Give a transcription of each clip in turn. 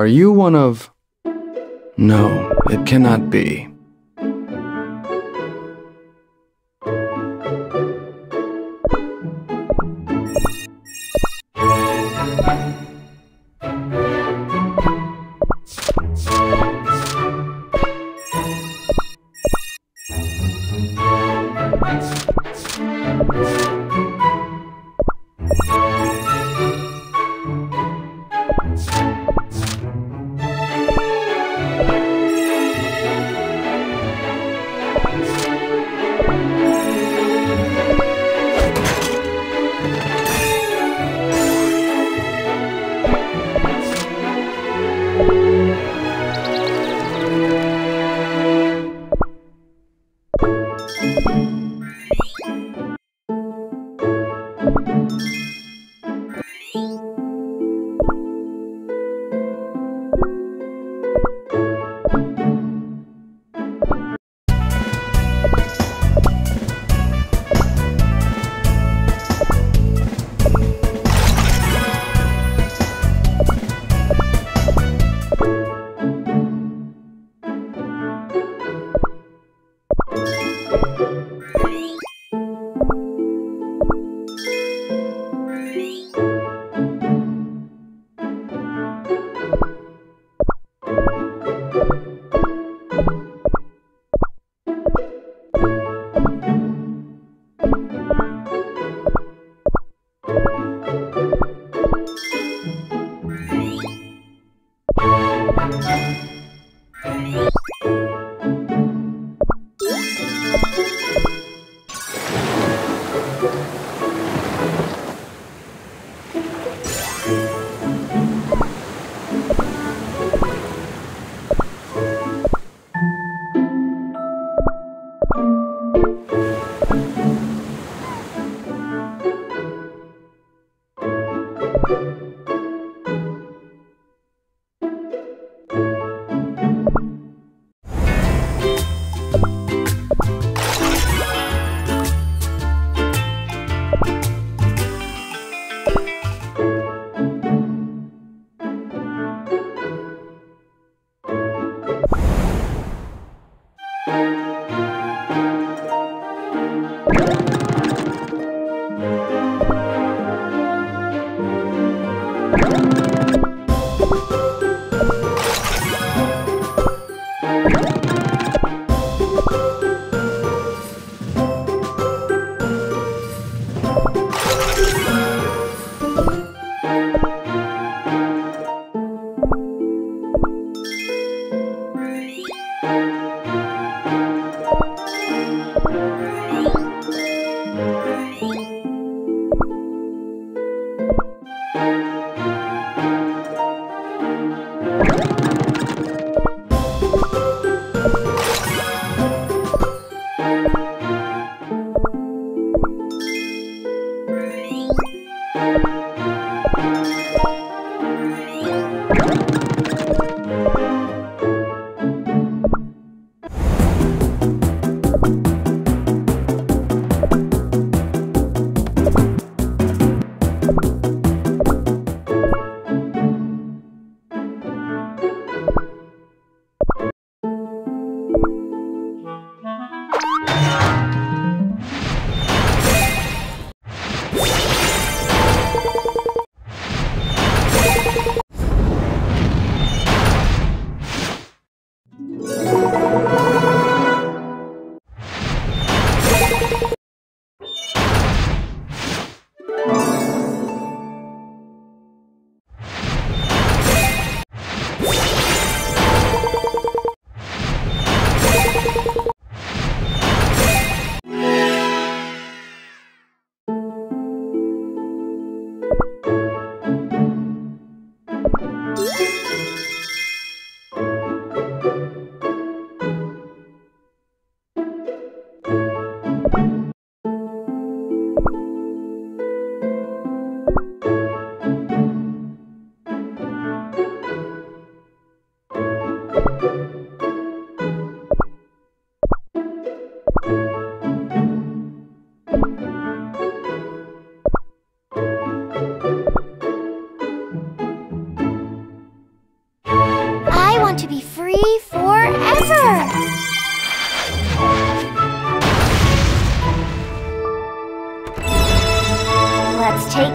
Are you one of... No, it cannot be. Thanks.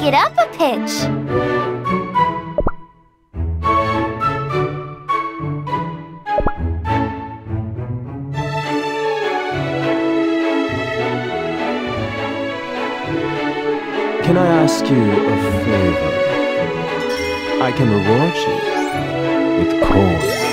It up a pitch. Can I ask you a favor? I can reward you with corn.